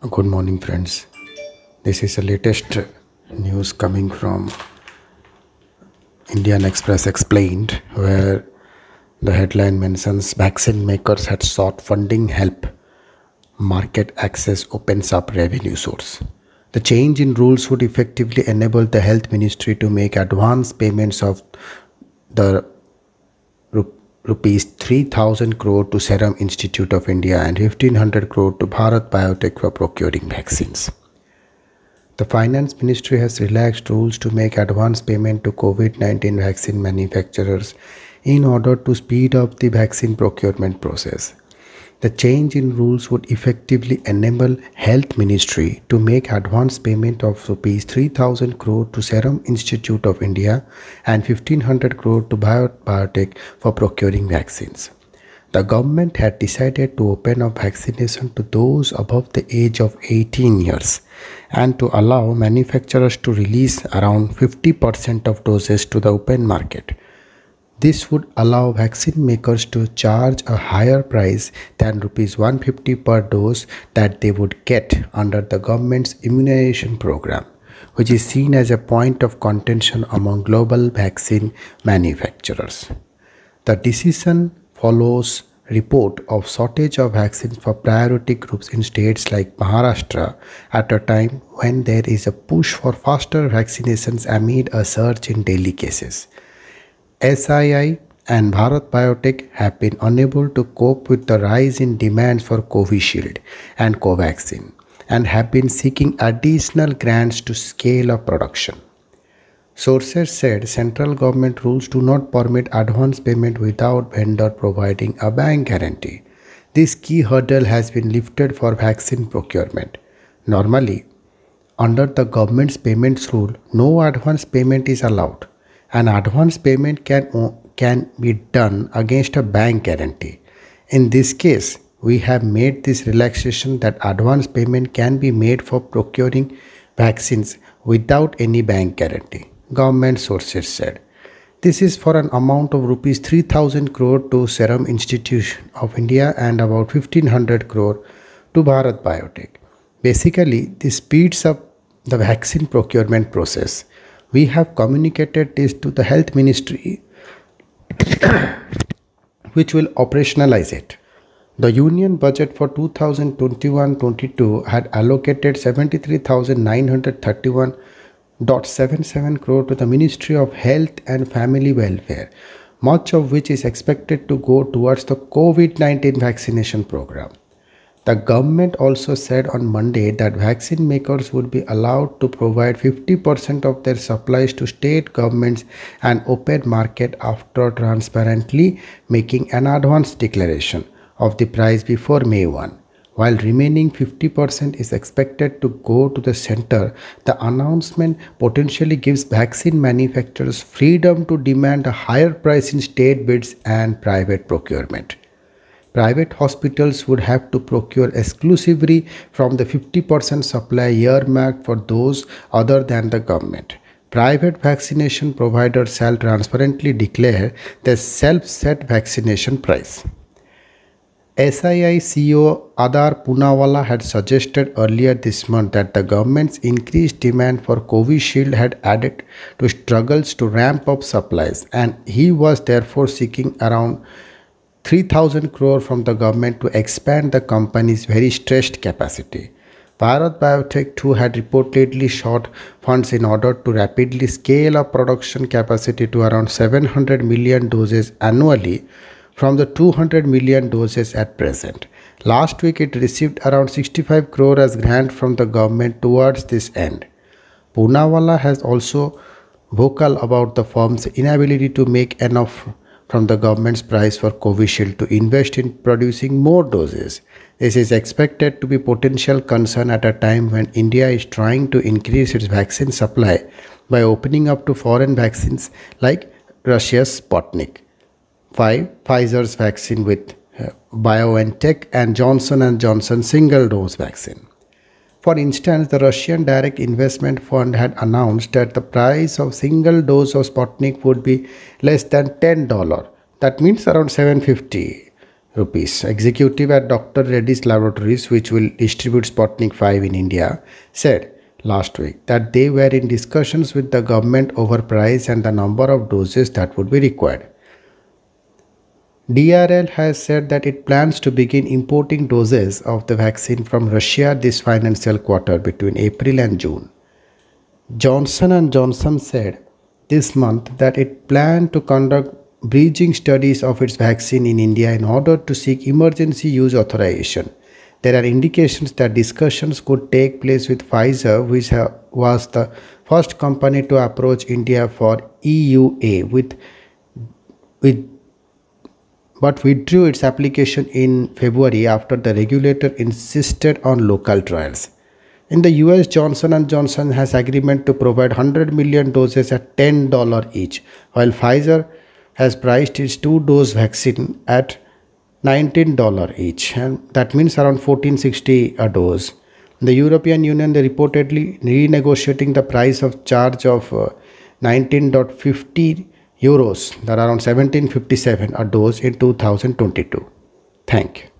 Good morning, friends. This is the latest news coming from Indian Express Explained, where the headline mentions vaccine makers had sought funding help. Market access opens up revenue source. The change in rules would effectively enable the health ministry to make advance payments of the rupees 3000 crore to Serum Institute of India and 1500 crore to Bharat Biotech for procuring vaccines. The Finance Ministry has relaxed rules to make advance payment to COVID-19 vaccine manufacturers in order to speed up the vaccine procurement process. The change in rules would effectively enable Health Ministry to make advance payment of rupees 3000 crore to Serum Institute of India and 1500 crore to Biotech for procuring vaccines. The government had decided to open up vaccination to those above the age of 18 years and to allow manufacturers to release around 50% of doses to the open market this would allow vaccine makers to charge a higher price than rupees 150 per dose that they would get under the government's immunization program, which is seen as a point of contention among global vaccine manufacturers. The decision follows report of shortage of vaccines for priority groups in states like Maharashtra at a time when there is a push for faster vaccinations amid a surge in daily cases. SII and Bharat Biotech have been unable to cope with the rise in demand for Covishield and Covaxin and have been seeking additional grants to scale up production. Sources said central government rules do not permit advance payment without vendor providing a bank guarantee. This key hurdle has been lifted for vaccine procurement. Normally, under the government's payments rule, no advance payment is allowed an advance payment can, can be done against a bank guarantee. In this case, we have made this relaxation that advance payment can be made for procuring vaccines without any bank guarantee, government sources said. This is for an amount of rupees 3000 crore to Serum Institute of India and about 1500 crore to Bharat Biotech. Basically, this speeds up the vaccine procurement process we have communicated this to the health ministry which will operationalize it. The union budget for 2021-22 had allocated 73931.77 crore to the ministry of health and family welfare much of which is expected to go towards the covid-19 vaccination program the government also said on Monday that vaccine makers would be allowed to provide 50% of their supplies to state governments and open market after transparently making an advance declaration of the price before May 1. While remaining 50% is expected to go to the center, the announcement potentially gives vaccine manufacturers freedom to demand a higher price in state bids and private procurement private hospitals would have to procure exclusively from the 50% supply earmarked for those other than the government. Private vaccination providers shall transparently declare the self-set vaccination price. SII CEO Adar Poonawalla had suggested earlier this month that the government's increased demand for Covishield had added to struggles to ramp up supplies and he was therefore seeking around 3000 crore from the government to expand the company's very stretched capacity. Bharat Biotech too had reportedly sought funds in order to rapidly scale up production capacity to around 700 million doses annually from the 200 million doses at present. Last week it received around 65 crore as grant from the government towards this end. Poonawalla has also vocal about the firm's inability to make enough from the government's price for Covishield to invest in producing more doses. This is expected to be potential concern at a time when India is trying to increase its vaccine supply by opening up to foreign vaccines like Russia's Sputnik 5, Pfizer's vaccine with uh, BioNTech and Johnson & Johnson single dose vaccine. For instance, the Russian Direct Investment Fund had announced that the price of single dose of Sputnik would be less than $10. That means around 750 rupees. Executive at Dr. Reddy's Laboratories, which will distribute Sputnik 5 in India, said last week that they were in discussions with the government over price and the number of doses that would be required. DRL has said that it plans to begin importing doses of the vaccine from Russia this financial quarter between April and June. Johnson & Johnson said this month that it planned to conduct bridging studies of its vaccine in India in order to seek emergency use authorization. There are indications that discussions could take place with Pfizer, which was the first company to approach India for EUA with, with but withdrew its application in February after the regulator insisted on local trials. In the US, Johnson & Johnson has agreement to provide 100 million doses at $10 each, while Pfizer has priced its two-dose vaccine at $19 each, and that means around 1460 a dose. The European Union they reportedly renegotiating the price of charge of uh, 19.50 euros, that around 1757 a dose in 2022. Thank you.